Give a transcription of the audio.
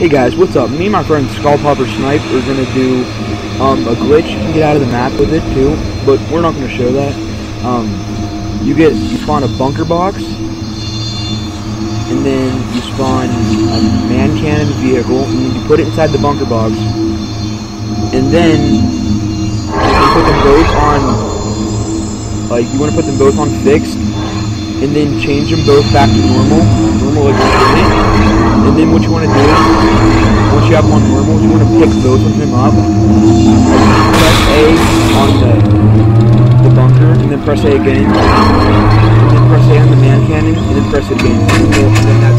Hey guys, what's up? Me and my friend Skull Popper Snipe are gonna do um, a glitch. You can get out of the map with it too, but we're not gonna show that. Um, you get you spawn a bunker box, and then you spawn a man cannon vehicle, and you put it inside the bunker box, and then you put them both on. Like you want to put them both on fixed, and then change them both back to normal, normal like and then what you want to do, once you have them on normal, you want to pick both of them up, press A on the, the bunker, and then press A again, and then press A on the man cannon, and then press it again,